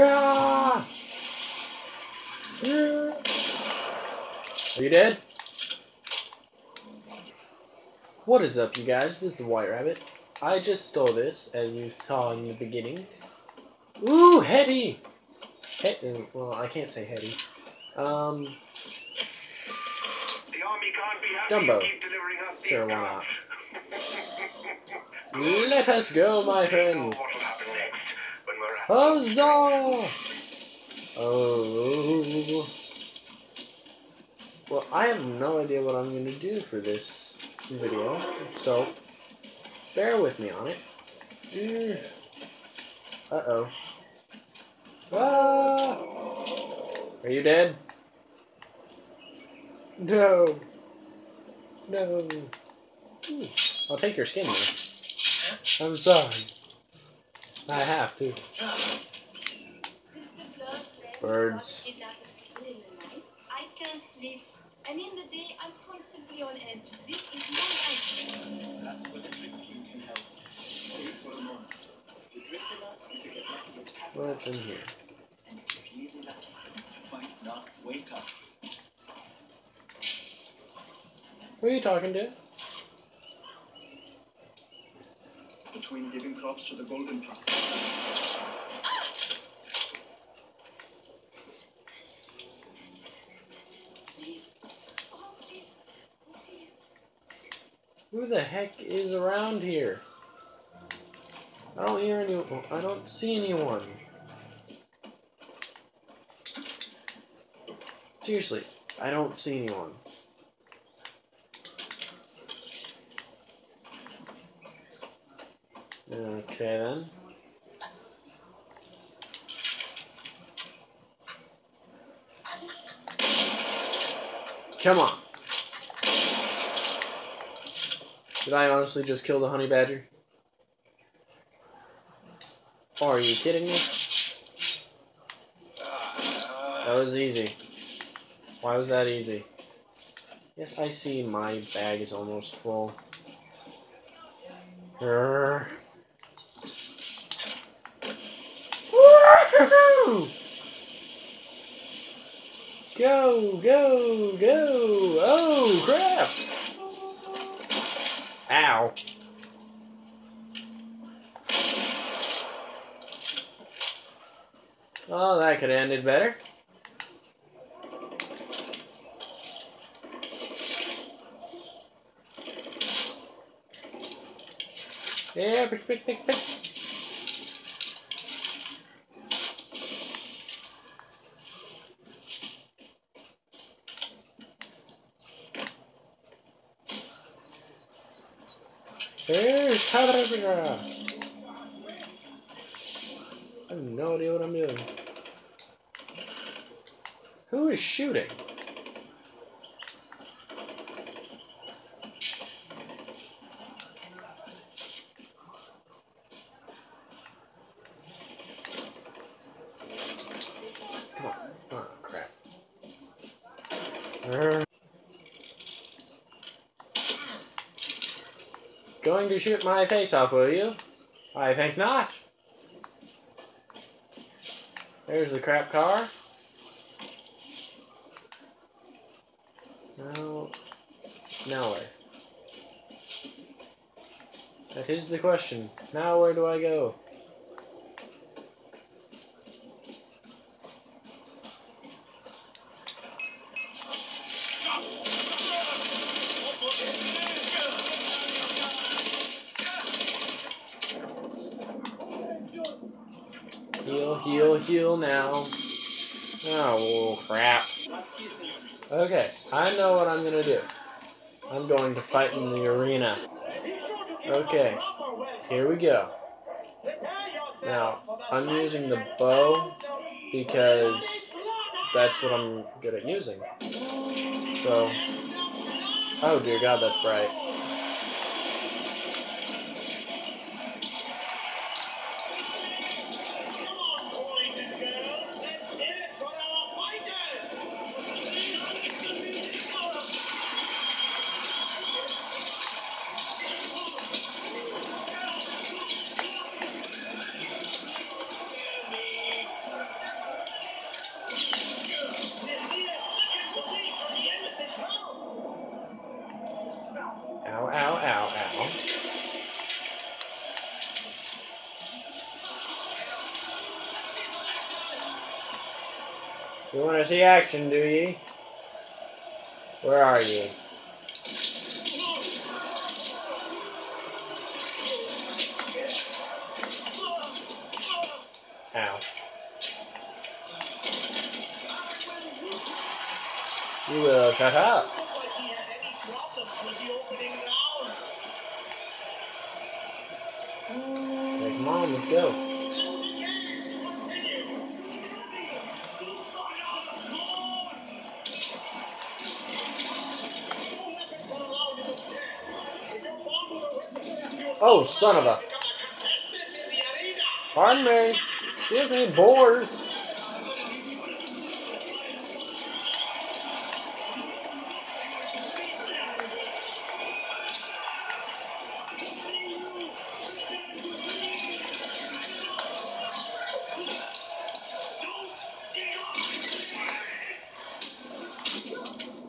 Are you dead? What is up, you guys? This is the White Rabbit. I just stole this, as you saw in the beginning. Ooh, Hetty! Het well, I can't say Hetty. Um, The army can't be happy Dumbo. keep Sure, why not? Let us go, my friend. Huzzah! Oh. Well, I have no idea what I'm going to do for this video, so bear with me on it. Uh-oh. Ah! Are you dead? No. No. Ooh, I'll take your skin, though. I'm sorry. I have to. Birds. I can't sleep. And in the day, I'm constantly on edge. This is my life. That's the What's in here? and if you're you might not wake up. Who are you talking to? Between giving crops to the golden. Please. Who the heck is around here? I don't hear any. I don't see anyone. Seriously, I don't see anyone. Okay then. Come on. Did I honestly just kill the honey badger? Are you kidding me? That was easy. Why was that easy? Yes, I see my bag is almost full. Grr. Ended better. Yeah, pick, pick, pick, pick. There's Hadra. I have no idea what I'm doing. Who is shooting? Err. Uh, going to shoot my face off, will you? I think not. There's the crap car. Now, now where? That is the question. Now where do I go? Heal, heal, heal now. Oh, crap. Okay, I know what I'm gonna do. I'm going to fight in the arena. Okay, here we go. Now, I'm using the bow because that's what I'm good at using. So, oh dear God, that's bright. You want to see action, do ye? Where are you? Ow. You will shut up. Okay, come on, let's go. Oh, son of a. Pardon me. Excuse me, boars.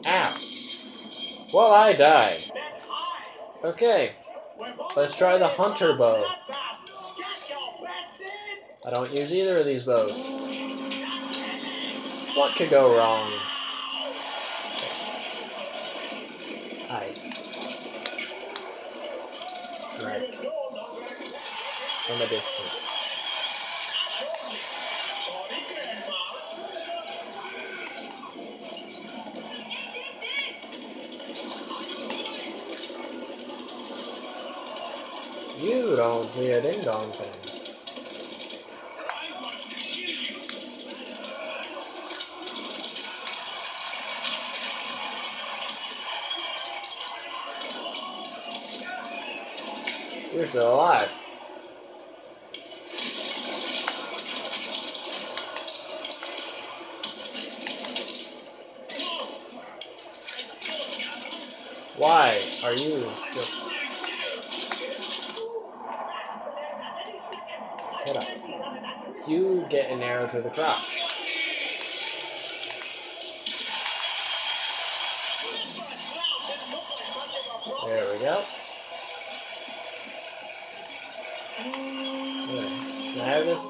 Ow. Well, I died. Okay, let's try the hunter bow. I don't use either of these bows. What could go wrong? Hi. Right, from a distance. Ding dong thing. You're still alive. Why are you still? Shut up. You get an arrow to the crotch. There we go. Can I have this?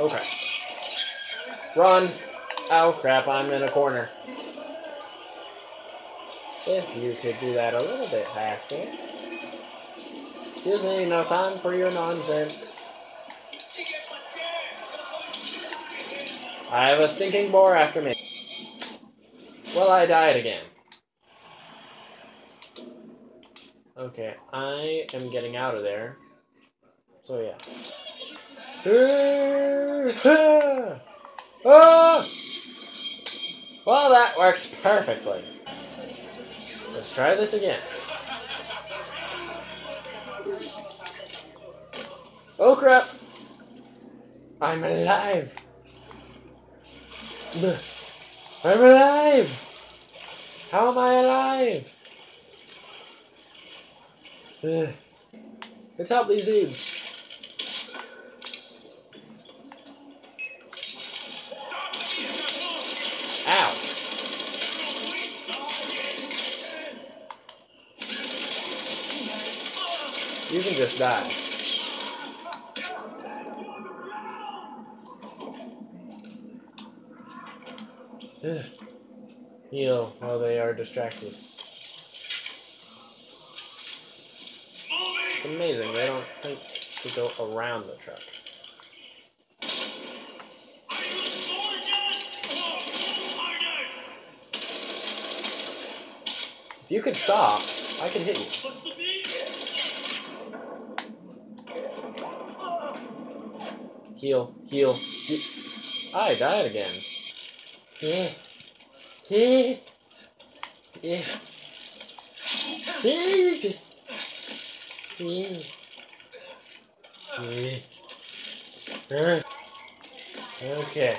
Okay. Run! Oh crap, I'm in a corner. If you could do that a little bit faster. Excuse me, no time for your nonsense. I have a stinking boar after me. Well, I died again. Okay, I am getting out of there. So yeah. Ah! Ah! Well, that worked perfectly. Let's try this again. Oh crap! I'm alive! I'm alive! How am I alive? Let's help these dudes. You can just die. Heal while they are distracted. It's amazing, they don't think to go around the truck. If you could stop, I could hit you. Heal, heal. I died again. Yeah. Yeah. Yeah. Yeah. Yeah. Yeah. Uh, Okay.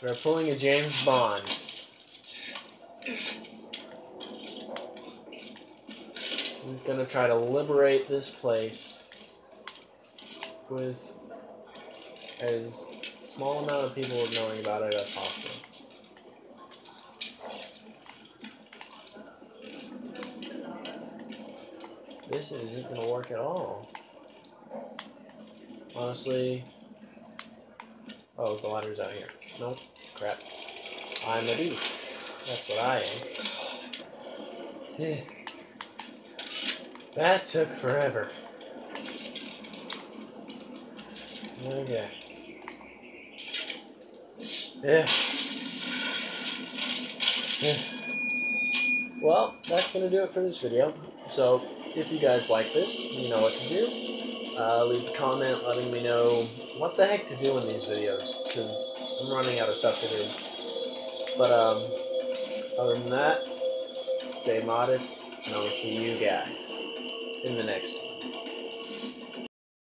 We're pulling a James Bond. I'm gonna try to liberate this place with as small amount of people knowing about it as possible. This isn't going to work at all. Honestly. Oh, the ladder's out here. Nope. Crap. I'm a beef. That's what I am. that took forever. Okay. Yeah. Yeah. Well, that's gonna do it for this video. So, if you guys like this, you know what to do. Uh, leave a comment letting me know what the heck to do in these videos, because I'm running out of stuff to do. But, um, other than that, stay modest, and I will see you guys in the next one.